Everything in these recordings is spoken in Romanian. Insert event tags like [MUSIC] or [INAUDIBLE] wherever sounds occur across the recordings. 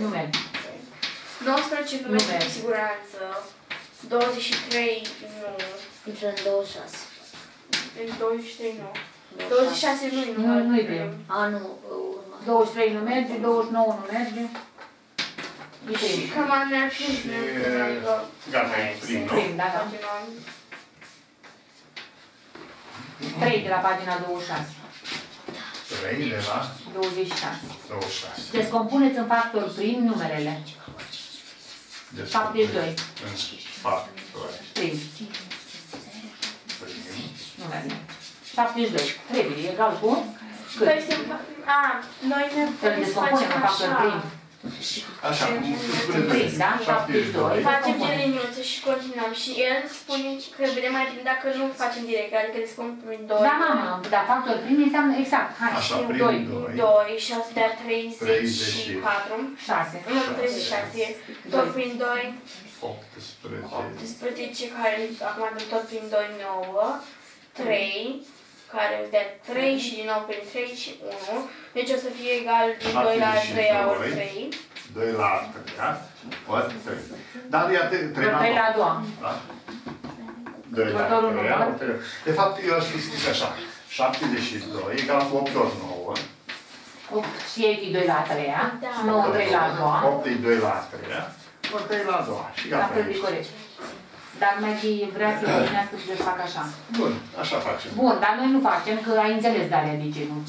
Nu merge. 19 nu Nu merge merge. cu siguranță. 23 nu. Intră în 26. Deci 23 nu. 26 nu Nu, nu-i bine. A, nu, urmă. 23 nu merge, 29 nu merge. E Și prim. cam an ne-ar fi Și, gata, e prim, nu? Prim, da, da. 3 de la pagina 26. 3 de la 26. 26. Descompuneți în factor prim numerele. Deci, 72. În factori. Prim. Prim. Nu merge. 72. Trebuie, egal cu? Cât? Păi se... A, noi ne Să-l putem să descompunem facem în factor prim. Așa. Așa, cum Prim, spuneți, da? 72. Facem de liniuță și continuăm. Și el spune că vedem mai bine dacă nu facem direct, adică descompunem 2. Da, mamă, dar factor prim înseamnă exact. Hai, Așa, știu, prim, 2, 2. 2 și o să dea 34. 6. Nu, 36. Tot prin 2, 18. 18, care acum dăm tot prin 2, 9. 3, care îți dea 3 și din nou prin 3 și 1. Deci o să fie egal din 2 la 3 ori 3. 2 la 3, da? Ori 3. Dar iată, 3 la 3 la 2. 2. Da? 2 la Următorul 3, număr. trei. De fapt, eu aș fi scris așa. 72 egal cu 8 ori 9. 8 și ei 2 la 3, Da. și 9 3 la 2. 8 e 2 la 3, ori 3 la 2. Și La gata. fel de corect. Dar mai vrea să spunească și să fac așa. Bun, așa facem. Bun, dar noi nu facem, că ai înțeles de alea de genul.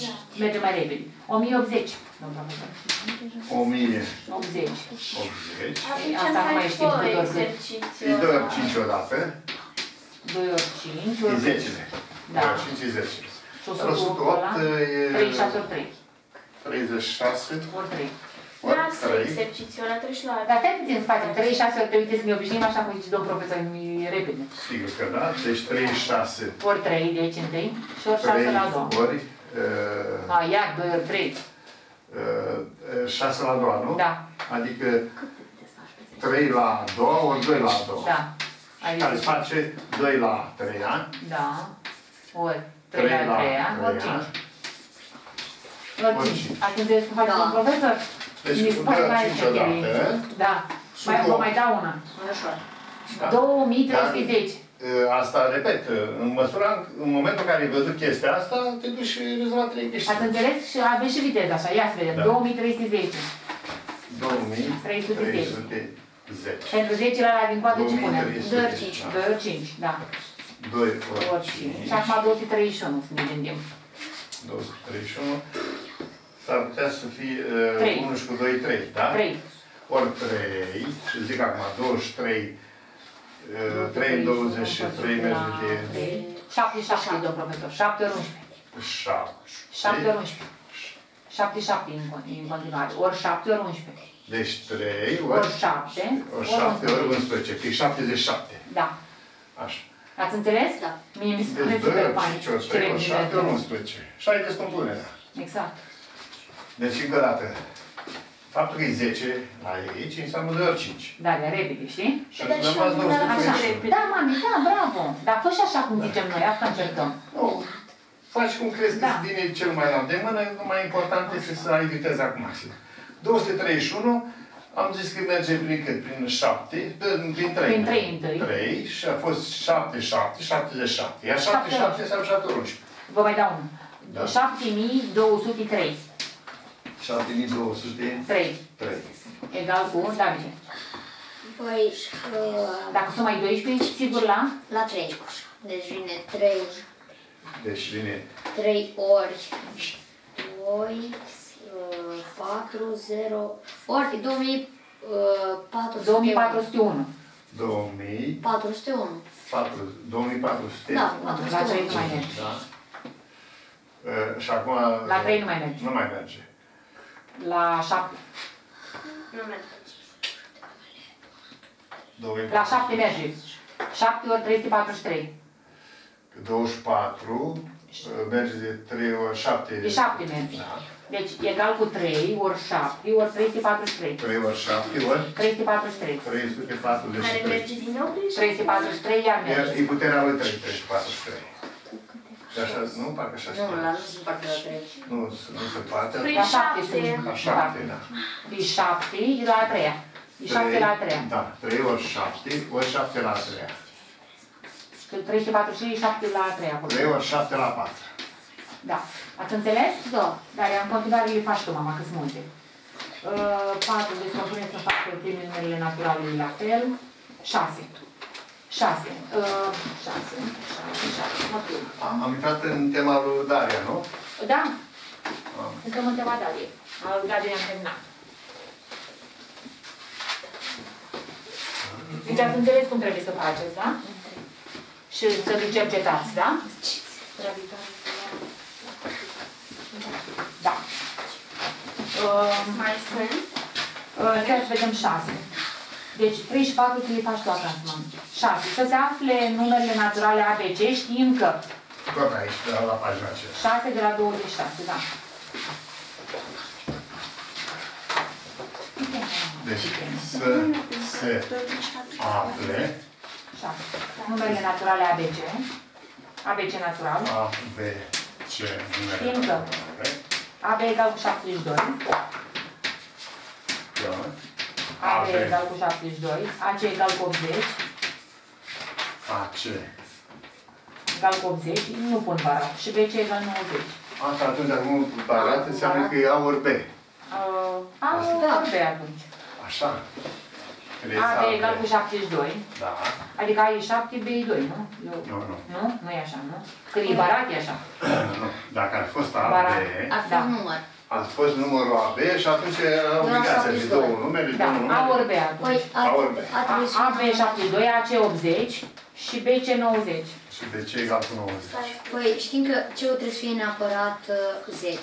Merge mai repede. 1080. Domnul profesor. 1080. 80. Atunci Asta nu mai asta e știm fără cât ori cât. exercițiu. E 2 ori 5 odată. 2 ori 5. E ori 10. Da. 2 ori 5 e 10. Și 108 108 e 36 ori 3. 36 Ori 3. Ori Lasă 3. exercițiul ăla, treci la Dar stai puțin să facem. 36 ori 3, uite să ne obișnuim așa cum zice domnul profesor, e repede. Sigur că da. Deci 36 Ori 3, deci întâi. Și ori 6 3 la 2. ori uh, A, iar 2 ori 3. uh, 6 la 2, nu? Da, Adică 3 la 2 ori 2 la 2. da. Ai Care zis. face 2 la 3 ani. Da. Ori 3 3 la la 3, ori 5. 3 Ori Ori 5. cinci. Ați înțeles cum face Da. domnul profesor? Deci Mi se cu pare doi ori mai cinci șmecherie. odată. Da. Mai, Sunt vă opt. mai dau una. Așa. Da. 2310. Uh, Asta, repet, uh, în măsura, în- în momentul în care ai văzut chestia asta, te duci și rezolva 3 Ați chestiuni. înțeles? Și aveți și viteză așa. Ia să vedem. Da. 2310. 2310. Pentru 10 la ăla din coadă ce punem? 2310, 2 ori 5. da. 2 ori 5, da. 2 ori ori 5. 5. Și acum 231 să ne gândim. 231. S-ar putea să fie uh, Trei. 1 și cu 2, 3, da? 3. Ori 3, și zic acum 23, uh, 3 în 23 merge de 7, 7, domnul profesor. 7 ori 11. 7. 7 ori 11. 7, 7 în, con- în continuare. Ori 7 ori 11. Deci 3 Ori ori, 7 ori ori 7 ori 11. 11, că e 77. Da. Așa. Ați înțeles? Da. Mie mi se pare Deci 2 super ori fain. 5 ori Ce 3 ori 7 ori revizuire. 11. Și ai descompunerea. Exact. Deci încă o dată. Faptul că e 10 la aici înseamnă 2 ori 5. Da, de repede, știi? Și Dar și rămas acum la 231. Da, mami, da, bravo. Dar fă și așa cum zicem noi, asta încercăm. Nu. Faci cum crezi că Da. îți vine cel mai la îndemână, mai important este să ai viteza cu maximă. 231, am zis că merge prin cât? Prin 7, prin 3. Prin trei întâi. 3 și a fost 7, 7, 77. Iar 7, 7 înseamnă 7 ori 11. Vă mai dau unul. Da. 7203. 7203. 3. Egal cu, da, bine. Păi, uh, Dacă sunt mai 12, sigur la? la 3 cu așa. Deci vine 3, Deci vine 3 ori 2, 4, 0, ori 2401. 2401. 2000. 401. 4, 2400. Da, La 3 nu mai merge. Da. Uh, și acum... La trei nu mai merge. Nu mai merge. La 7. Nu merge. 2400. La 7 merge. 7 ori 343. 24 uh, merge de 3 ori 7. De 7 merge. Da. Deci egal cu 3 ori 7 ori 343. 3 ori 7 ori 343. 343. Care merge din nou prin 343 iar Iar merge. e puterea lui 3, 343. Și așa, nu? Parcă așa Nu, scrie. la nu sunt partea la trei. Nu, nu se poate. Prin La șapte șapte. sunt. La șapte, da. E șapte, e la a treia. E șapte la a treia. Da, 3 ori 7, ori 7 la a treia. Că 340 e șapte la a treia. acolo. 3 ori 7 la 4. Da. Ați înțeles? Da. Dar în continuare le faci tu, mama, că sunt multe. Uh, 4. Descompune să facă primele numerele naturale la fel. 6. 6. Uh, 6. 6. 6. Mă plâng. Am am intrat în tema lui Daria, nu? Da? Am. Suntem în tema Darie. Darie am terminat. Deci ați înțeles cum trebuie să faceți, da? Și să vi cercetați, da? Da. Uh, Mai sunt. Uh, Chiar să vedem 6. Deci 3 și 4 tu le faci toate acum. 6. Să se afle numerele naturale ABC, știm că Tot aici, de la, la pagina aceea. 6 de la 26, da. Deci, să se afle 6. Numerele naturale ABC. ABC natural. A, B, C, numere Încă. naturale. AB egal cu 72. Da. AB AB, egal cu 72. AC egal cu 80. AC. Egal cu 80. Nu pun barat. Și BC egal 90. Asta atunci, acum, barat înseamnă că e A ori B. Uh, A, Da. B atunci. Așa. Trebuie să AB egal cu afle. 72. Da. Adică A e 7, B e 2, nu? Eu, Nu, nu. nu? Nu e așa, nu? Că e barat, e așa. [COUGHS] Nu. Dacă ar fost A, Barat. B, Ar fi Da. un număr. ar fost numărul AB și atunci era obligația de 72. două numere, Da, două A numere. ori B Păi, atunci. ar, Aur, B. ar trebui să A, AB 72, AC 80 și BC 90. Și de ce egal cu 90? Păi știm că ce trebuie să fie neapărat uh, 10.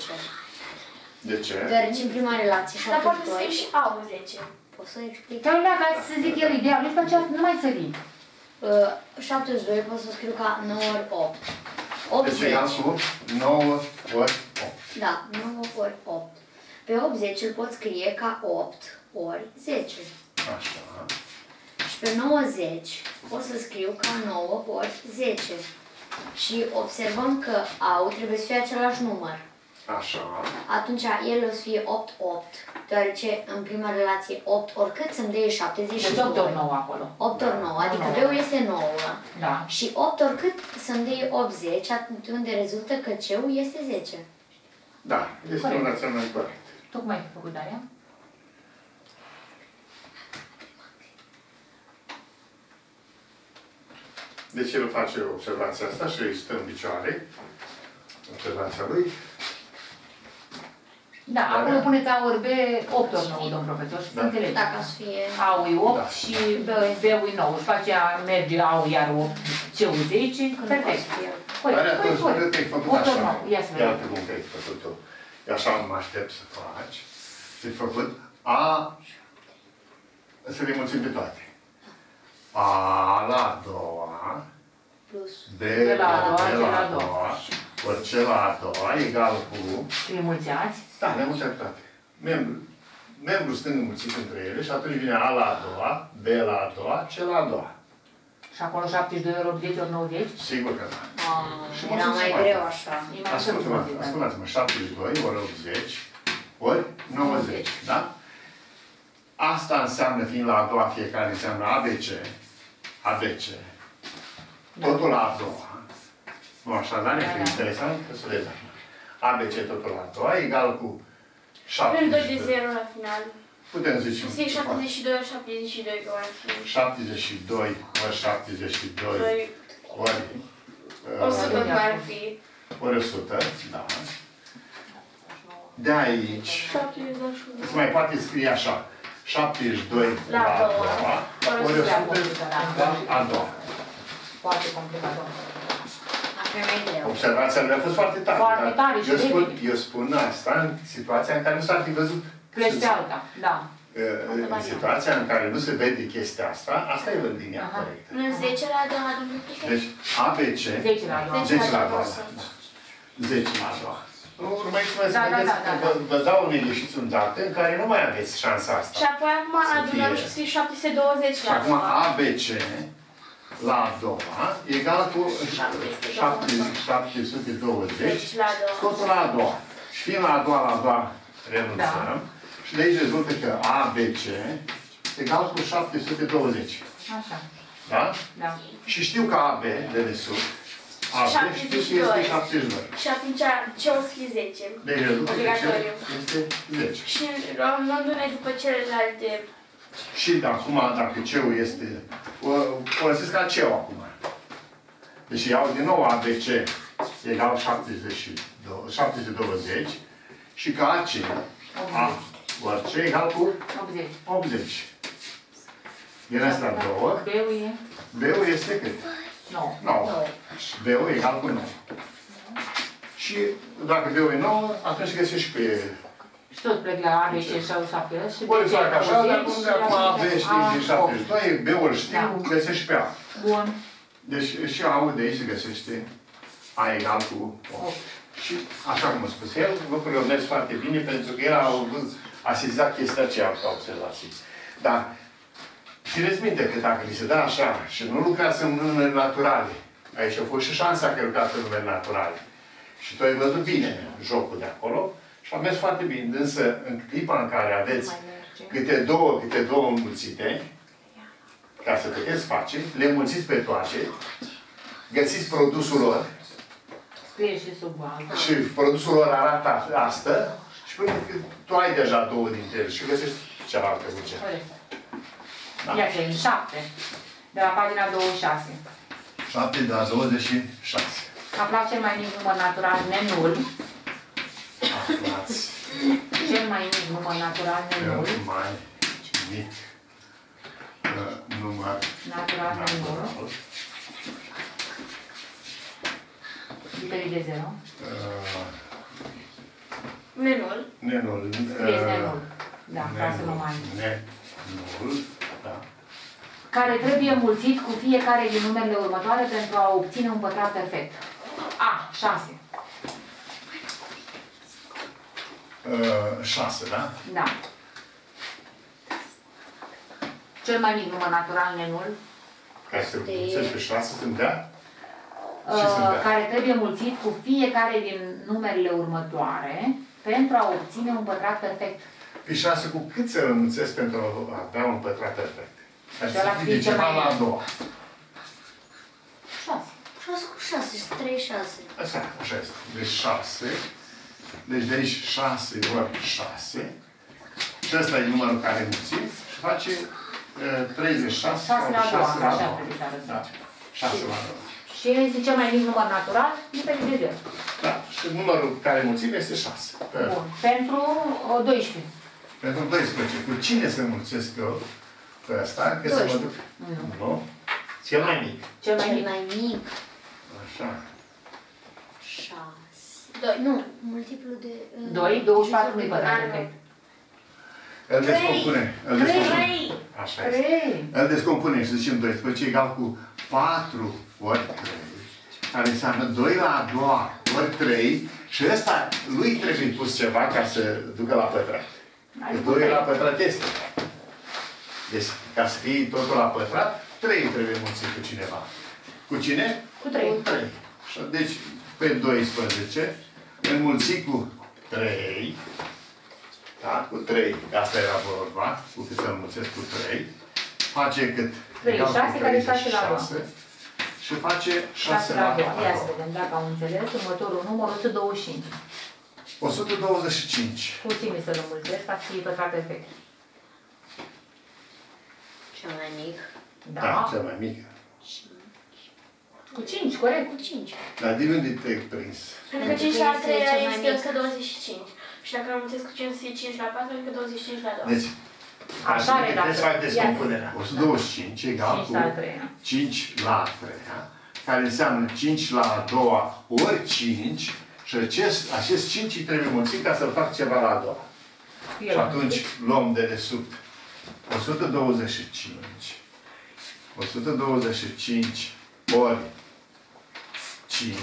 De ce? Deoarece în prima relație Dar poate să 72, fie și au 10. poți să explic? Dar dacă să zic el ideal, nu face nu mai sări. Uh, 72 pot să scriu ca 9 ori 8. 80. Deci egal cu 9 ori 8. Da, 9 ori 8. Pe 80 îl pot scrie ca 8 ori 10. Așa. Și pe 90 pot să scriu ca 9 ori 10. Și observăm că au trebuie să fie același număr. Așa. Atunci el o să fie 8, 8, deoarece în prima relație 8 oricât să-mi dea e 72. Deci 8 ori 9 acolo. 8 ori 9, adică Nouă. B-ul este 9. Da. Și 8 oricât să-mi dea e 80, atunci unde rezultă că C-ul este 10. Da, este Corect. un raționament corect. Tocmai ai făcut Daria? Deci el face observația asta și îi stă în picioare. Observația lui. Da, acolo puneți A ori B 8 ori 9, domn profesor, și să Da. înțelegeți. Dacă o să fie... A-ul e 8 Da. și B-ul e 9. Și după aceea merge A-ul iar 8, C-ul 10. Când Perfect. o să fie? Corect, Dar corect, atunci cred că ai corect. făcut 8 ori așa. 9. Ia să Ia vedem. uite cum că ai făcut-o. Eu așa mă aștept să faci. Ai făcut A, să le mulțim pe toate. A la a doua, Plus. B De la a la doua, B de la la a a doua. doua, ori C la a doua, egal cu... Îi mulțeați. Da, le-am mulțit pe toate. Membru, membru stâng înmulțit între ele și atunci vine A la a doua, B la a doua, C la a doua. Și acolo 72 ori 80 ori 90. Sigur că da. Și Era mulțim mai să greu facă. așa. E mai Ascultă-mă, ușor. ascultați-mă, 72 ori 80 ori 90, da? Asta înseamnă, fiind la a doua fiecare, înseamnă ABC, ABC, totul la a doua. Nu așa, dar ne Da, fi da. interesant, că să vezi așa. ABC totul la a doua, egal cu Avem 2 de 72. 0 la final. Putem zice Să fie 72 ori 72 că ar fi 72 ori 72 2, ori, 100 uh, că ar fi ori 100, da. De aici, 71. se mai poate scrie așa. 72 la, La a a doua. doua, ori 100 la a doua. Foarte complicat, domn. Așa e mai greu. Observația lui a fost foarte tare. Foarte dar tare și eu spun, repede. eu spun asta în situația în care nu s-ar fi văzut. Pleci pe alta, da. În situația în care nu se vede chestia asta, asta e linia Aha. corectă. Nu 10 la doua, domnul profesor? Deci ABC, 10 la doua. 10 la doua. doua. 10 la doua. Nu, numai să mai Da, da, vedeți da, da, că vă, vă dau unei ieșiți un date în care nu mai aveți șansa asta. Și apoi acum Să adunăm fie- și să fie 720 Și la acum doua. ABC la a doua egal cu 720 Deci la a doua. totul la a doua. Și fiind la a doua, la a doua renunțăm. Și de aici rezultă că ABC egal cu 720. Așa. Da? Da. Și știu că AB de desubt, AB știu că este 72. 72. Și atunci ce o să fie 10? Deci rezultă că Obligatoriu. este 10. Și luându-ne după celelalte, Și de acum, dacă ceu este... O folosesc ca ceu acum. Deci iau din nou ABC egal 72, 720 și ca AC, A, orice, egal cu 80. 80. Din astea două, B-ul e B-ul este cât? 9. 9. B-ul egal cu 9. Și dacă B-ul e 9, atunci găsești pe... Și tot plec la A, B, C, sau 7 și Ori B, fac așa, dar unde acum B știi din 8. 72, B-ul știu, găsești pe A. Bun. Deci și A de aici se găsește A egal cu 8. Și așa cum a spus el, lucrurile au mers foarte bine pentru că el a, avut, a sezat chestia aceea ca observații. Dar țineți minte că dacă li se dă așa și nu lucrați în numere naturale, aici a fost și șansa că lucrați în numere naturale. Și tu ai văzut bine jocul de acolo și a mers foarte bine. Însă, în clipa în care aveți câte două, câte două înmulțite, ca să puteți face, le înmulțiți pe toate, găsiți produsul lor Scrie și sub altă. și produsul lor arată asta și până când tu ai deja două dintre ele și găsești cealaltă cu ce. Corect. Da. Ia ce 7. De la pagina 26. 7 de la 26. Aflați cel mai mic număr natural nenul. Aflați Cel mai mic număr natural nenul. cel mai mic uh, număr Natural nenul. natural. Diferit de 0. Uh, menul, nenul. Scrieți nenul. Da, ca să nu mai... Nenul. Da. Care trebuie mulțit cu fiecare din numerele următoare pentru a obține un pătrat perfect. A. 6. Uh, 6, da? Da. Cel mai mic număr natural nenul. Care se înmulțește pe 6 sunt dea? Ce uh, sunt dea? care trebuie mulțit cu fiecare din numerele următoare pentru a obține un pătrat perfect. Pe 6 cu cât se renunțesc pentru a avea un pătrat perfect? Adică Și ăla să fie fie cel ceva mai la a mic. doua. 6. 6 cu 6 și 3, 6. Așa, așa este. Deci 6. Deci de aici 6 ori 6. Și ăsta e numărul care mulțim și face uh, 36 6 sau la 6 doua, la așa doua. trebuie să arătăm. Da. 6 la doua. Și este cel mai mic număr natural, diferit de 0. Da. Și numărul care mulțim este 6. Bun. Pentru uh, 12. Pentru 12. Cu cine să mulțesc eu pe ăsta? Că să mă duc. Nu? Cel mai mic. Cel mai Cel mic. mai mic. Așa. 6. 2. Nu, multiplu de... uh, 2, 24 nu-i pătrat Are. perfect. Îl descompune. Îl descompune. 3. Așa este. 3. Îl descompune și zicem 12 egal cu 4 ori 3, care înseamnă 2 la a doua ori 3 și ăsta lui trebuie pus ceva ca să ducă la pătrat. Că 2 la pătrat este. Deci, ca să fie totul la pătrat, 3 trebuie mulțit cu cineva. Cu cine? Cu 3. Cu 3. Și deci, pe 12, înmulți cu 3, da? Cu 3, asta era vorba, cu cât să înmulțesc cu 3, face cât? 3, Egal cu 6, care e 6 la 2. 36, Și face 6 6 la la 2. 2. Ia să vedem dacă am înțeles. Următorul număr 125. 125. Cu cine să-l înmulțesc ca să fie pătrat perfect? Cel mai mic. Da, Da. cel mai mic. Cu 5, corect. Cu 5. Dar din unde te-ai prins? Pentru că 5 la 3 Este cel mai este mic. 125. Și dacă îl mulțesc cu 5 să fie 5 la 4, adică 25 la 2. Deci, Așa adică redactă. trebuie să faci descompunerea. 125 egal 5 cu la 3. 5 la 3, care înseamnă 5 la a doua ori 5 și acest, acest 5 îi trebuie mulțit ca să fac ceva la a doua. Și atunci luăm de desubt 125. 125 ori 5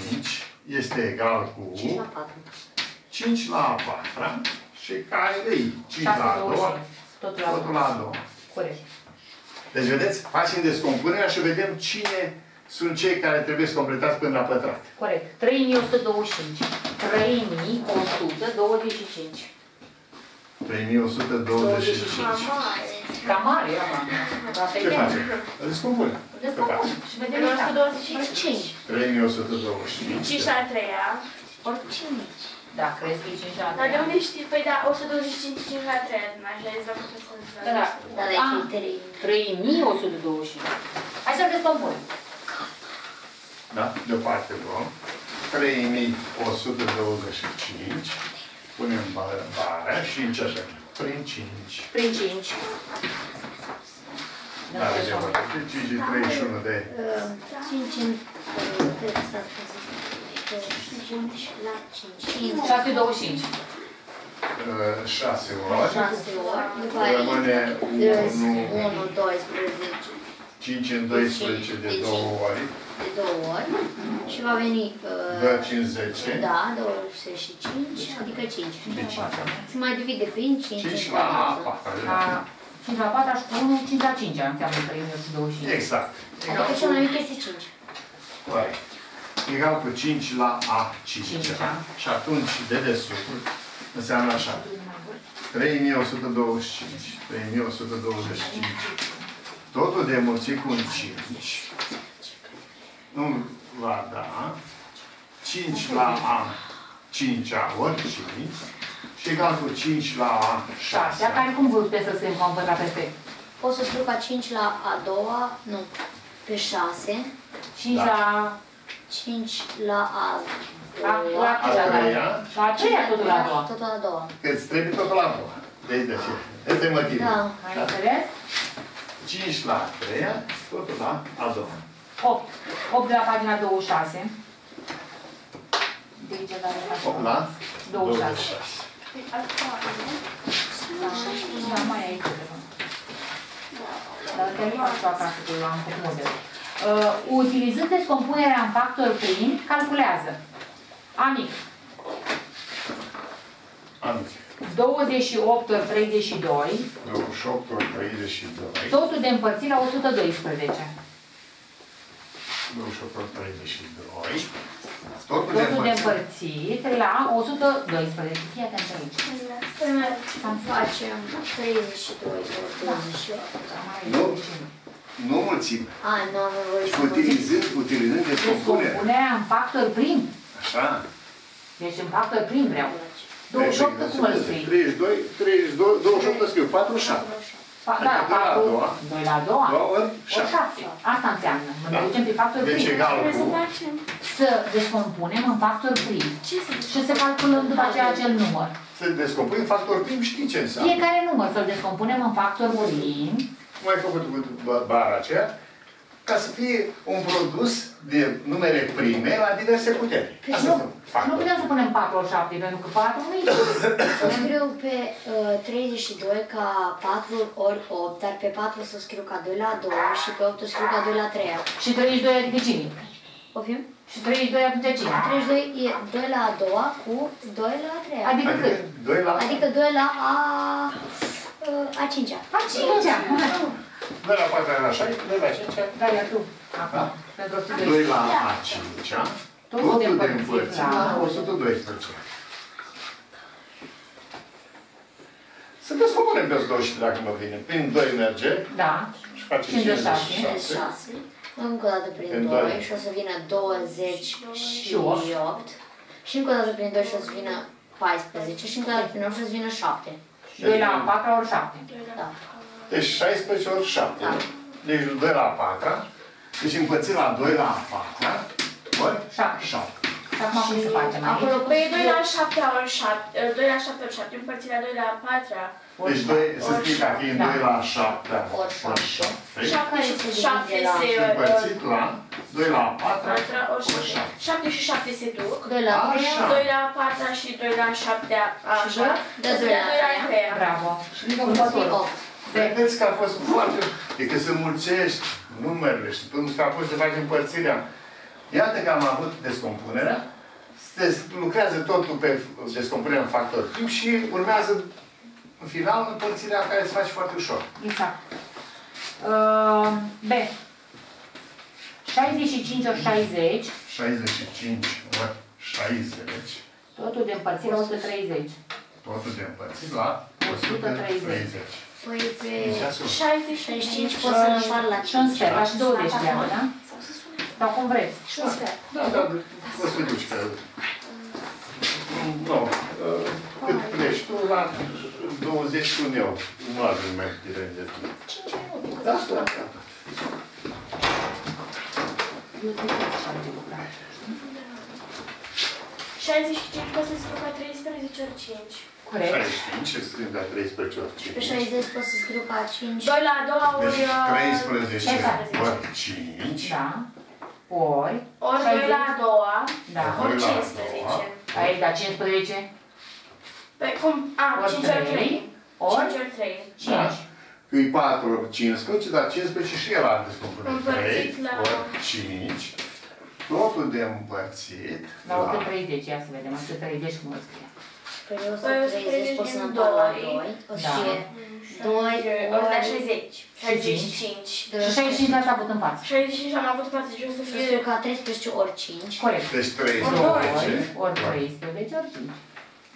este egal cu 5 la 4. 5 la a patra și care îi 5 la 6, a doua, 25. Totul la totul 2. la a doua. Corect. Deci, vedeți, facem descompunerea și vedem cine sunt cei care trebuie să completați până la pătrat. Corect. 3125. 3125. 3125. Mare. Cam mare era mare. Asta e Ce bine. facem? Îl descompun. Descompun și vedem În exact. 125. 5. 3125. 5 la 3 Ori 5. Da, crezi că e 5 la Dar de treia? unde știi? Păi da, 125 5 la 3 Așa zis dacă puteți să Da, da. Dar de Ah, aici 3. 3125. Hai să-l descompun. Da? Deoparte luăm. 3125. Punem bară, bară și începem. Prin 5. Prin 5. Da, vedem. 5 și 31 de... 5 în... Cred că s-a spus. 5 la 5. 5. 625. 6 ori. 6 ori. După aia Rămâne 1, 1, 12. 5 în 12 de 2 ori. De 2 ori. Și va veni... Dă uh, 50. Da, 25, adică 5. Deci Se mai divide prin 5. 5 la apa. La 5 la 4 și cu 1, 5 la 5 înseamnă 3125. Exact. Egal Adică cel cu, mai mic este 5. corect. Egal cu 5 la A 5. Cinci, da. Și atunci, de desubt, înseamnă așa. 3125, 3125. Totul de mulțit cu un 5. Nu va da. 5 la A 5 ori 5. Și egal cu 5 la A 6. 6. Dar care cum puteți să scriem cum la perfect? O să scriu ca 5 la a doua, nu, pe 6. 5 Da. la... 5 la a La, la, doua. la, A treia. la a treia totul la a doua. Tot la a doua. Că îți trebuie totul la a doua. Deci de ce? Este motivul. Da. Ai înțeles? 5 la a treia, totul la a doua. 8. 8 de la pagina 26. De aici, dar e așa. 8 la 26. 26. Da, mai ai câteva. Dar te nu fac tu acasă, că eu am făcut model. Uh, utilizând descompunerea în factor prim, calculează. Amic, Am 28 ori 32, 28 ori 32. totul de împărțit la 112. 28 ori 32. Totul de Totul de împărțit. împărțit la 112. Fii atent aici. Facem 32 ori 28. Nu. Nu mulțim. A, nu am vorbit să mulțim. Utilizând, utilizând descompunerea. Descompunerea în factor prim. Așa. Deci în factor prim vreau. 28 cum îl scrii? 32, 32, 28 îl scriu, 47. Pa- Da, Adică doi la a 4, doua. 2 la a doua. 2 ori Ori 7. 7. Asta înseamnă. Mă Da. ducem pe factor Deci prim. egal Trebuie să cu... facem. Să descompunem în factor prim. Ce să Și să calculăm după aceea acel număr. Să descompui în factor prim, știi ce înseamnă. Fiecare număr să-l descompunem în factor prim. Cum ai făcut cu ba- bara aceea? Ca să fie un produs de numere prime la diverse puteri. Asta Nu, sunt nu factori. putem să punem 4 ori 7, pentru că 4 nu e. O scriu pe uh, 32 ca 4 ori 8, dar pe 4 o să scriu ca 2 la 2 și pe 8 o scriu ca 2 la 3. Și 32 adică cine? Poftim? Și 32 atunci cine? 32 e 2 la a doua cu 2 la a treia. Adică Adică cât? 2 la... Adică 2 la a, uh, a cincea. A cincea. 2 la 4 la 6, 2 la 5, Da, ia tu. Acum. Pentru o 2 studie. la a 5, Totul totul de de împărțit împărțit la la 112. Să descompunem pe 112 dacă mă vine. Prin 2 merge Da. și face 56. 56. 6. Încă o dată prin Prin 2 doi. și o să vină 28 Și opt. și încă o dată prin 2 și o să vină 14 și încă o dată prin 8 și o să vină 7. 2 la 4 ori 7. Da. Deci 16 ori 7. Da. Deci 2 la 4. Deci împărțit la 2 la 4 ori Șapte. 7. Și acum cum să facem Acolo aici? cu Păi 2 la 7 ori 7, 2 la 7 ori 7 împărțit la 2 la 4 Deci 2, să scrie ca fiind Da. 2 la 7 Ori ori 7. 7. 7 și se 7 divide la- se Împărțit la 2 la 4 4 ori ori 7. 7 7 și 7 se duc 2 la 3 Așa. 2 la 4 și 2 la 7 așa dă îți doi dă la 2 la treia. 3 Bravo. Și și următorul. 8. Vedeți că a fost foarte... E că să mulțești numerele și tu să apoi să faci împărțirea. Iată că am avut descompunerea, se lucrează totul pe descompunerea în factor timp și urmează în final împărțirea care se face foarte ușor. Exact. Uh, B. 65 ori 60, 65 ori 60, totul de împărțit la 130. totul de împărțit la 130. 130. Păi pe 65 65 poți să împart la Și un 5. sfert, la și 20 pleacă, da? Sau să sune. Sau cum vreți. Și un sfert. Da, da, o să duci că... Nu, uh, cât pleci tu, la 20 sun eu. Nu avem mai direct de tine. 5 minute. Da, da, da. Eu te fac și alte lucruri. 65 poți să scriu ca 13 ori 5. Corect. 65 și scriu de 13 ori Pe 5. 60 poți să scriu ca 5. 2 la a doua ori... Deci uh, 13 Exact. ori 5. Da. Ori. Ori 2 la a doua. Da. Ori Doi la a 15. doua. Aici, da, 15. Pe cum? A, Ori 5 ori 3. trei, 5 ori ori 3. 5. Că e 4 ori 15, dar 15 și el are descompunere. Împărțit 3 la- ori 5. Totul de împărțit La 130, ia să vedem, 130 cum o scrie. Pe Păi 130 poți să împart la 2. O să Da. fie 2 Ori da ori... 60. 65. Și 65 l-ați avut în față. 65 am avut față, deci o să Să fie... scriu ca 13 ori 5. Corect. Deci Ori 13. ori 13, ori 5.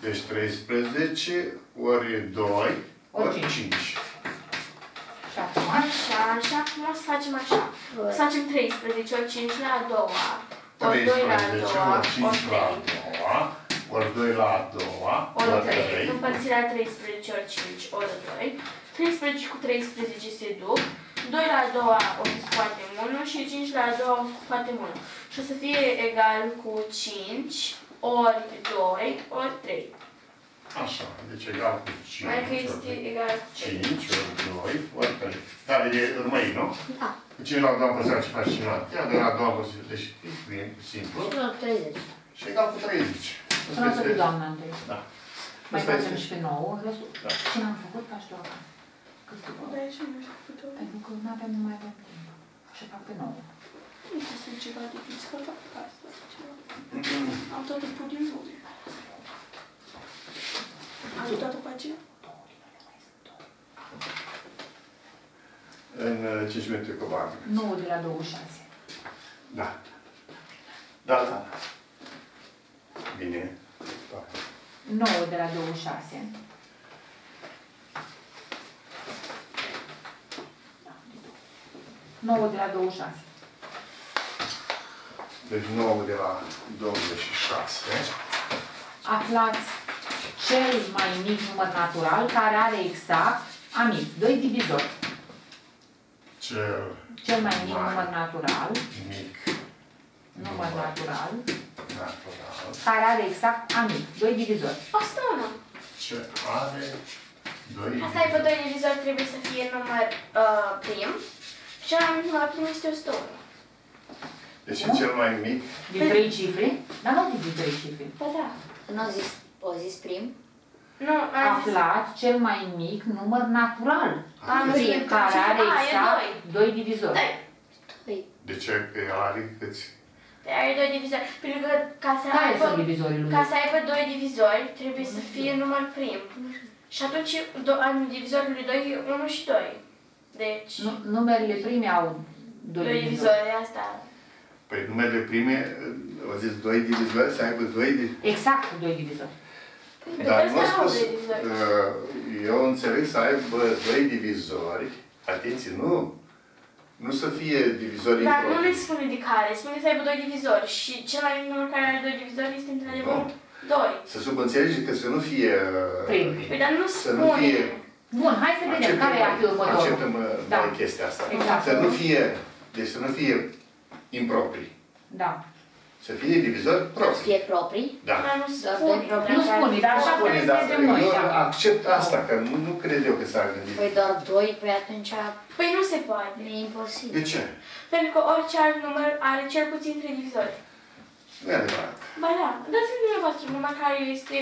Deci 13 ori 2 Ori ori cinci. 5. Și acum, Așa, și acum o să facem așa. O să facem 13 ori 5 la a doua. Ori 2 la a 13 doua. ori 5 Ori la 3. a doua. Ori 2 la a doua. Ori Ori 3. 3. Împărțirea 13 ori 5 ori 2. 13 cu 13 se duc. 2 la a doua o să scoatem 1 și 5 la a doua o să scoatem 1. Și o să fie egal cu 5 ori 2 ori 3. Așa, deci egal cu 5 Mai că este ori egal cu 3. 5 ori 2 ori 3. Care e urmăi, nu? Da. Cu cine la a doua păsare ce faci cineva? Ia de la a doua păsare. Deci e simplu. Și la 30. Și egal cu 30. să nu să doamna întâi. Da. Mai Asta facem este. și pe 9, restul. Da. Ce n-am făcut, ca știu acum. Cât după? Da, ce nu știu făcut-o. Pentru că nu avem, nu mai avem timp. Și fac pe 9. Nu sunt ceva de fix, că fac asta. Ceva. Am tot timpul din lume. Am toată pagina? În uh, 5 minute cu bani. 9 de la 26. Da. Da, da. Bine. Da. 9 de la 26. Da, 9 de la 26. Deci 9 de la 26. Aflați cel mai mic număr natural care are exact, amic, 2 divizori. Cel Cel mai mic număr natural, mic număr natural, natural care are exact amic, 2 divizori. Asta una. ce are 2 Asta ai pe doi divizori trebuie să fie număr uh, prim. Și cel mai mic număr prim este 101. Deci e cel mai mic Din 3 cifre, dar nu din 3 cifre. Ba da. Nu au zis, o zis prim? Nu, am zis... Aflați cel mai mic număr natural Am Prim, zis care are A, e exact doi. 2 divizori. Doi. Păi, De ce? Că el are câți? Păi are doi divizori. Pentru că ca să Care aibă... sunt divizorii lui? Ca să aibă doi divizori, trebuie să fie număr prim. Și atunci do- am divizorul lui 2 e 1 și 2. Deci, Nu, numerele prime au 2 doi divizori. divizori, asta. Păi numele prime, au zis 2 divizori, să aibă 2 divizori. Exact 2 divizori. Păi, Dar ăsta nu a au spus, doi divizori. uh, eu înțeleg să aibă 2 divizori, atenție, nu, nu să fie divizori Dar nu ne improprii. spune de care, spune să aibă doi divizori și cel mai mic număr care are doi divizori este într-adevăr Nu. 2. Să subînțelege că să nu fie... uh, Prim. Păi dar nu Să nu spune. fie... Bun, hai să vedem care ar fi următorul. acceptăm uh, Da. noi chestia asta. Exact. Să nu fie, deci să nu fie improprii. Da. Să fie divizori să proprii. fie proprii? Da. Dar nu Doar spune. doi proprii. Nu spune, dar așa Spune, trebuie să dar vedem noi. eu da. accept asta, că nu, nu cred eu că s-ar gândi. Păi doar doi, păi atunci Păi nu se poate. e imposibil. De ce? Pentru că orice alt număr are cel puțin trei divizori. Nu e adevărat. Ba da, dați-mi dumneavoastră un număr care, este,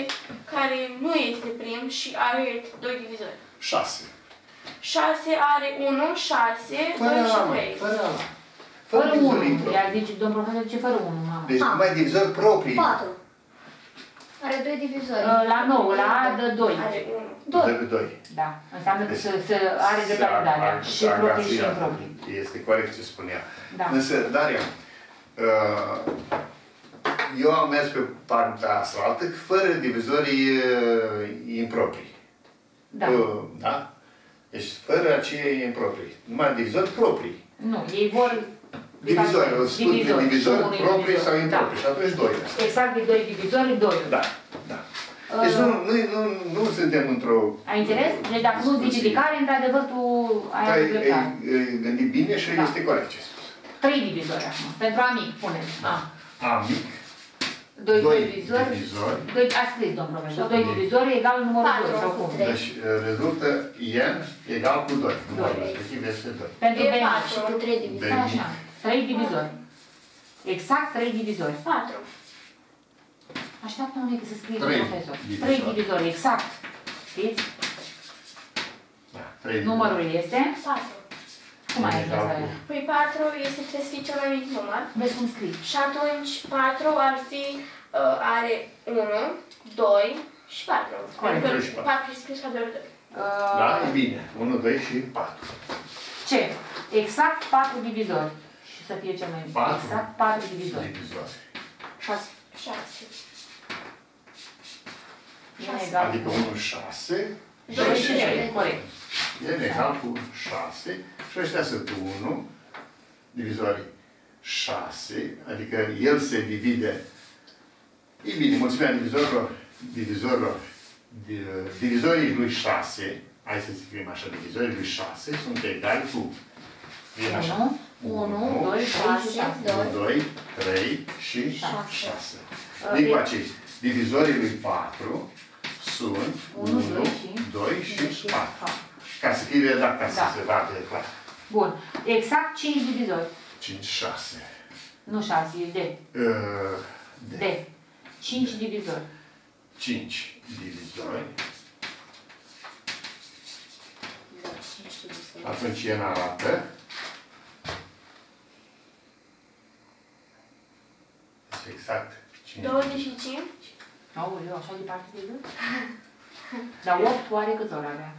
care nu este prim și are doi divizori. 6. 6 are 1, 6, 2 Fără și ala, 3. fără ala. Fără Fără divizori 1. improprii. Iar zice, domn profesor, ce fără 1, mama? Deci Ah. numai divizori proprii. Patru. Are doi divizori. Uh, La 9, la A dă 2. Are 1. Doi. De pe doi. Da. Înseamnă că să, să are Să dreptate Daria. ar- Și ar- proprii ar- și ar- improprii. Este corect ce spunea. Da. Însă, Daria, uh, eu am mers pe partea asta altă fără divizorii uh, improprii. Da. Uh, Da? Deci fără acei improprii. Numai divizori proprii. Nu, ei vor... Divizori, o spun Divizori. divizori Și unul e proprii divizor. sau improprii. Da. Și atunci doi. Exact, de doi divizori, doi. Da, da. Deci Uh, nu, nu, nu, nu suntem într-o... Ai înțeles? Deci dacă nu zici de care, într-adevăr, tu ai Ai, avut ai, dreptate. ai gândit bine și Da. este corect ce spus. Trei divizori acum. Pentru amic, pune. A. A mic, Doi, Doi divizori. divizori. Doi, a scris, domn profesor. Doi divizori egal numărul Patru. 2 sau cum? Trei. deci uh, rezultă n egal cu 2. Numărul Doi. respectiv este 2. Pentru E B mic. patru. Și cu trei divizori. Așa. Trei divizori. Exact trei divizori. 4. Așteaptă un pic să scrie Trei domn profesor. divizori. Trei divizori, exact. Știți? Da, 3 Numărul este? 4. Cum ai Egal ajuns cu- la Păi 4 este trebuie să fie cel mai mic număr. Vezi cum scrii. Și atunci 4 ar fi, uh, are 1, 2 și 4. Corect. Pentru Doi că și patru. 4 e scris ca 2 ori 2. Uh, Da, e bine. 1, 2 și 4. Ce? Exact patru divizori. Și să fie cel mai mic. Patru. Exact patru divizori. Divizori. Șase. 6. E egal Adică cu 1, 6. doi și și trei. trei. Corect. E egal cu 6. Și ăștia sunt 1. Divizorii 6. Adică el se divide. E bine, mulțimea divizorilor. Divizorilor. di- Divizorii lui 6. Hai să scriem așa. Divizorii lui 6 sunt egali cu. Vine așa. 1, 1, 2, 3 și 6. Doi. 1, 2, 3 și Șase. 6. Uh, Din e- cu acei. Divizorii lui 4 sunt 1, 1, 2 și 2 și și 4. patru. Ca să fie redactat, să Da. se vadă clar. Bun. Exact 5 divizori. 5, 6. Nu 6, e D. D. D. 5 divizori. 5 divizori. Da, cinci divizori. Atunci el arată. Exact 5. 25. Aoleu, așa departe de gând? Dar 8 oare câți ori avea?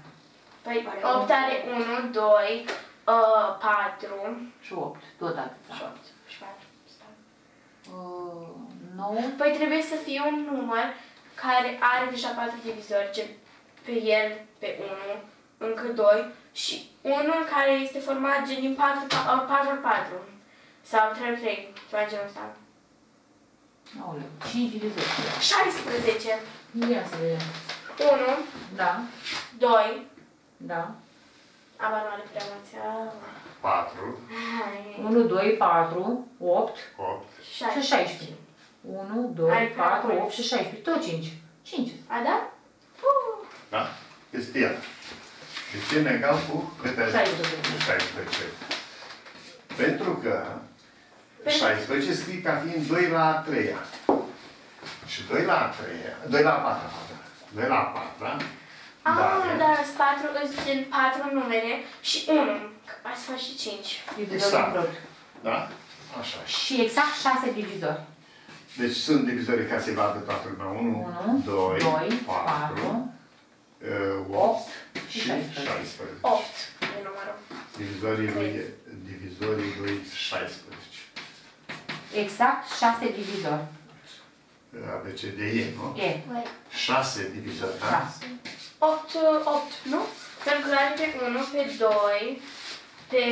Păi Are 8 are 1, 2, uh, 4 Și 8, tot și atâta. 8 și 4. Uh, 9, Păi trebuie să fie un număr care are deja 4 divizori, ce pe el, pe 1, încă 2 și unul care este format gen din 4 4 ori 4 sau 3 ori 3, ceva genul ăsta. Aoleu, 5 divizori. 16. Ia să vedem. 1, Da, 2, da. aba nu are prea mulți. ah, 4, hai, 1, 2, 4, 8 8, și și 16. 16. 1, 2, Ai prea 4, mult. 8 și 16. Tot 5. 5. A, da? Uh, da? Este el. Deci e în egal cu câte ai spus? 16. 16. Pentru că Pentru- 16 scrii ca fiind 2 la a 3 Și 2 la a 3 2 la a 4 pardon. 2 la a 4 Ah, Daria. dar sunt 4, sunt gen 4 numere și 1. Ați face și 5. Divizori Exact. în propriu. Da? Așa. Și exact 6 divizori. Deci sunt divizorii ca să-i vadă toată lumea. 1, 1, 2, 2, 4, 4, 8 și și 16. 16. 8 e numărul. Divizorii lui, divizorii lui 16. Exact 6 divizori. ABCDE, nu? E. Păi, 6 divizori, da? 6. 8, 8, nu? Pentru că are pe 1, pe 2, pe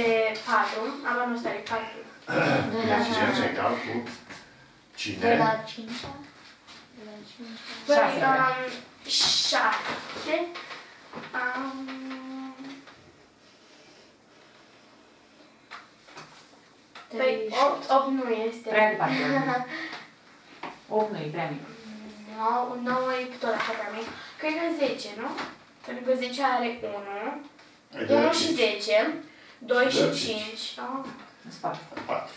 4, aba nu stai, 4. [COUGHS] doi la Deci cinci. e egal cu Doi cine? la cinci. Doi la cinci. Păi, Șase, um, 6. Um, păi, Trei și 8, 8 nu este. Prea departe. [LAUGHS] 8 nu e prea mic. 9, 9 e tot așa prea mic. Cred că 10, nu? Pentru că 10 are 1, 1 și 10, 2 Și și dă 5. Oh. În spate. 4.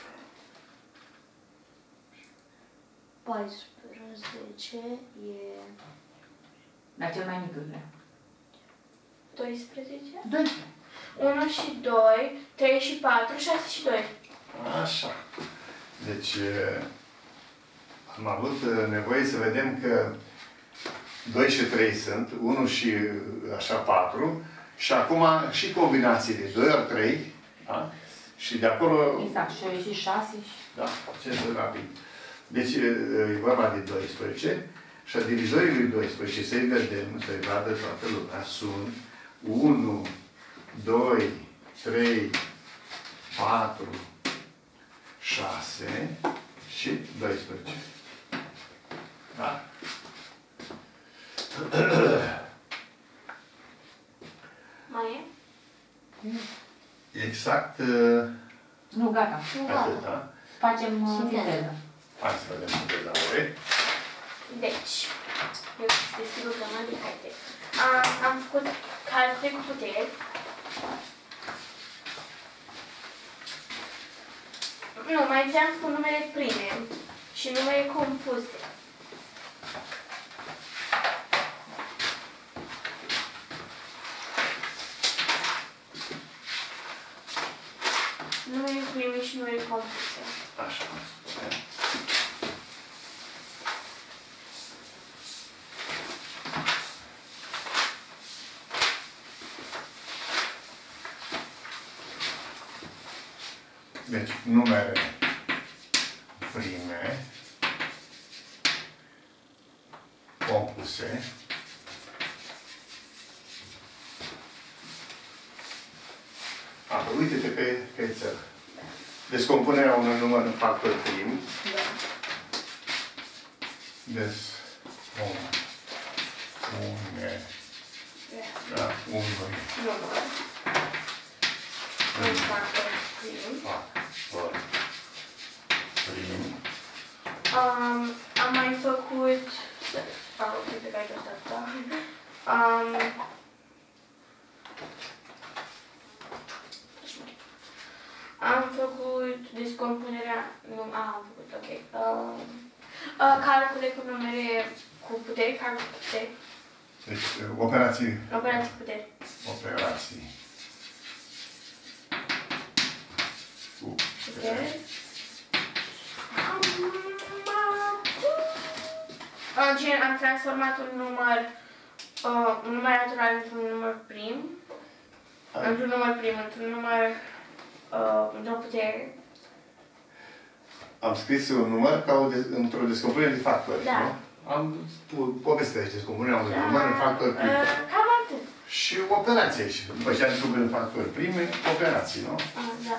14 e... Dar cel mai mic îl vrea. 12, 12. 1 și 2, 3 și 4, 6 și 2. Așa. Deci e, am avut e, nevoie să vedem că 2 și 3 sunt, 1 și așa 4. Și acum și combinațiile 2 ori 3, da? Și de acolo, Exact, și au ieșit 6 și... da, ce să rapid. Deci e e vorba de 12 și a divizorii lui 12, să-i vedem, să-i vadă toată lumea, sunt 1, 2, 3, 4, 6 și 12. Da? Mai e? Exact uh, Nu, gata. atât, da? Facem uh, Sinteză. sinteză. Hai să vedem ce la ore. Deci, eu deschid o grămadă de carte. Am, am făcut calcule cu putere. Nu, mai întâi am făcut numere prime și numere compuse. Numere prime și numere compuse. Așa. Deci, numere prime compuse Apoi, uite-te pe, pe țel. Descompunerea unui număr în factori prim. Da. Des... Un... Une... Da, un, doi, Număr. Un factor prim. factor prim. Um, am mai făcut... Ah, uite că ai găsit asta. Um, am făcut descompunerea... Nu, a, am făcut, ok. Um, uh, calcule cu numere cu putere, calcule cu putere, Deci, operații, operații cu putere. operații. Cu Putere. Gen, am transformat un număr, uh, un număr natural într-un număr prim, într-un număr prim, într-un număr, uh, într-o putere. Am scris un număr ca o de, într-o descompunere de factori, Da. nu? Am po- povestea deci descompunerea unui număr în factori primi. Uh, cam atât. Și operație. Și după ce am descoperit în factori prime, operații, nu? Uh, da.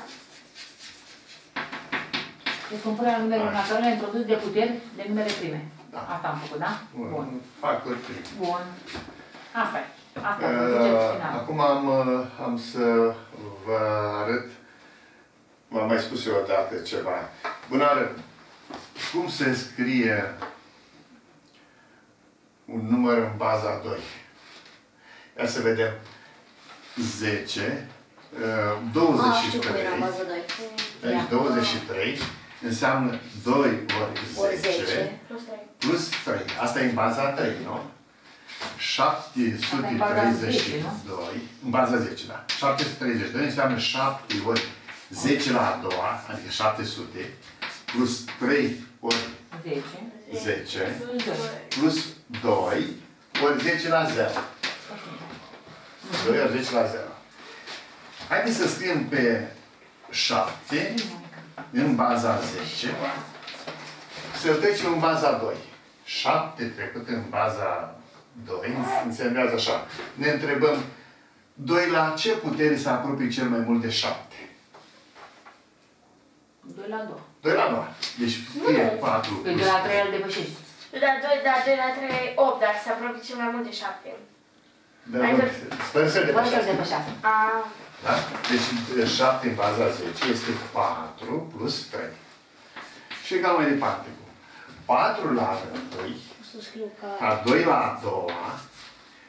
Descompunerea numerelor Așa. naturale introdus de puteri de numere prime. Da. Asta am făcut, da? Bun. Bun. Factori prime. Bun. Asta e. Asta a fost bugetul Uh, final. Acum am, uh, am să vă arăt, v-am mai spus eu odată ceva. Bună cum se scrie un număr în baza 2? Ia să vedem. 10, uh, Ah, știu cum 23, era baza 2. deci 23 înseamnă 2 ori Ori 10, 10. Plus 3. plus 3. Asta e în baza 3, nu? 732, în baza 10, da. 732 înseamnă 7 ori 10 la a doua, adică 700, plus 3 ori 10. 10, Plus 2. plus 2 ori 10 la 0. 2 ori 10 la 0. Haideți să scriem pe 7 în baza 10 să trecem în baza 2. 7 trecut în baza 2 însemnează așa. Ne întrebăm 2 la ce putere se apropie cel mai mult de 7? 2 la 2. 2 la 9. Deci fie 4 Păi plus de la 3 îl depășești. Da, 2, da, 2 la 3, 8, dar se apropie cel mai mult de 7. Da, nu, Sper să Fără să-l depășească. depășească. A, Da? Deci 7 în baza 10 este 4 plus 3. Și egal mai departe cu 4 la rândul, O să scriu ca... a 2 la a doua,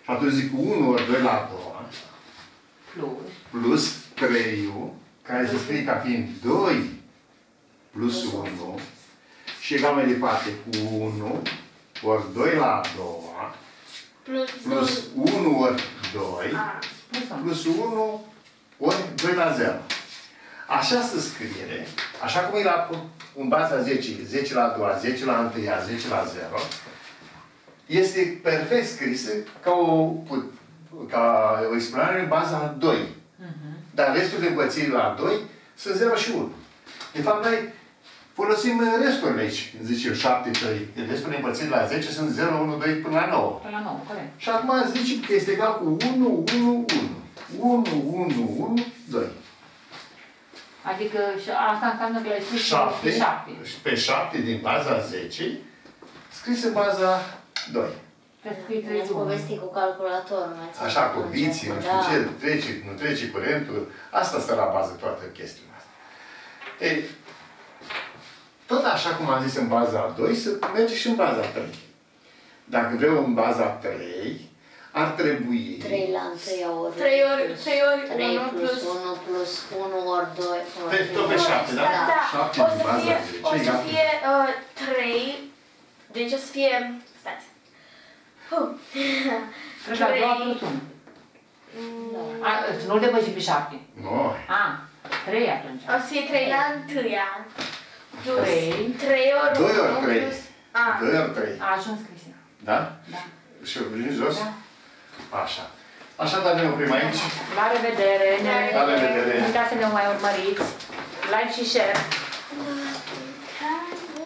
și atunci zic 1 ori 2 la a doua, Plus. plus 3 care se scrie ca fiind 2 plus 1, și egal mai departe cu 1 ori 2 la a doua, plus, plus 1 ori 2, A, Plus 1. Plus 1 ori 2 la 0. Această scriere, așa cum e la, în baza 10, 10 la a doua, 10 la a întâia, 10 la 0, este perfect scrisă ca o, ca o exprimare în baza a 2. Dar restul de împărțiri la 2 sunt 0 și 1. De fapt, noi folosim resturile aici. Zice 7, 3. Restul de împărțiri la 10 sunt 0, 1, 2 până la 9. Până la 9, corect. Și acum zicem că este egal cu 1, 1, 1. 1, 1, 1, 2. Adică și asta înseamnă că le-ai scris 7, 7. pe 7 din baza 10, scris în baza 2. Trebuie să scrii 3 Ne-ați povestit cu calculatorul. mi-ați Așa, cu spus. biții, nu știu Da. ce, trece, nu trece curentul. Asta stă la bază toată chestiunea asta. Ei, tot așa cum am zis în baza a 2, să merge și în baza 3. Dacă vreau în baza 3, ar trebui... 3 la întâia ori. 3 ori, 3 ori 3 1 plus plus 1 plus 1 ori 2. Pe, tot pe 7, da? Da, 7 o din să baza fie, 10. o să gata. fie uh, 3, deci o să fie, stați. Huh. Cred că a doua plus 1. A, să nu-l depăși pe 7. Nu, A, 3 atunci. O să fie 3 la întâia. Plus Trei. 3 ori Doi ori 1 trei. plus... A, 2 ori 3. A ajuns Cristina. Da? Da. Și veni jos? Da. Așa. Așadar ne oprim aici. La revedere! Ne La revedere. Nu uitați să ne mai urmăriți. Like și share.